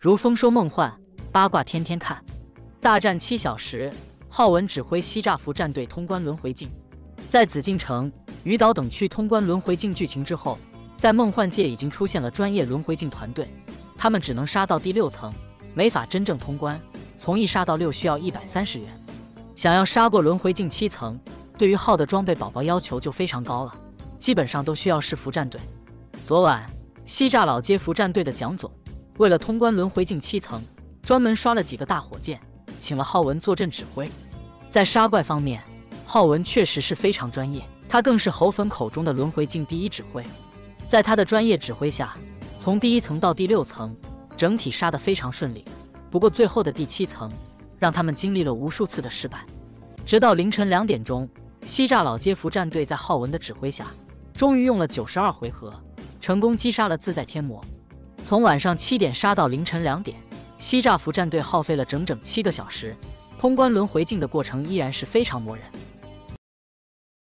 如丰收梦幻，八卦天天看。大战七小时，浩文指挥西栅服战队通关轮回境。在紫禁城、鱼岛等区通关轮回境剧情之后，在梦幻界已经出现了专业轮回境团队，他们只能杀到第六层，没法真正通关。从一杀到六需要一百三十元，想要杀过轮回境七层，对于浩的装备宝宝要求就非常高了，基本上都需要是服战队。昨晚西栅老街服战队的蒋总。为了通关轮回境七层，专门刷了几个大火箭，请了浩文坐镇指挥。在杀怪方面，浩文确实是非常专业，他更是猴粉口中的轮回境第一指挥。在他的专业指挥下，从第一层到第六层，整体杀得非常顺利。不过最后的第七层，让他们经历了无数次的失败。直到凌晨两点钟，西栅老街服战队在浩文的指挥下，终于用了九十二回合，成功击杀了自在天魔。从晚上七点杀到凌晨两点，西栅服战队耗费了整整七个小时，通关轮回境的过程依然是非常磨人。